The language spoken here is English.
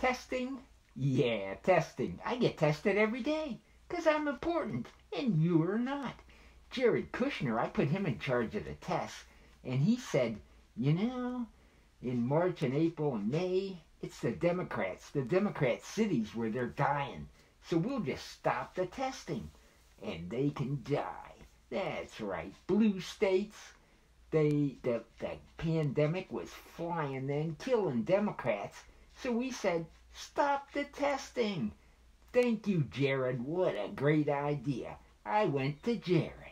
Testing? Yeah, testing. I get tested every day because I'm important and you are not. Jared Kushner, I put him in charge of the tests, and he said, you know, in March and April and May, it's the Democrats, the Democrat cities where they're dying. So we'll just stop the testing and they can die. That's right. Blue states, they the, the pandemic was flying then, killing Democrats. So we said, stop the testing. Thank you, Jared. What a great idea. I went to Jared.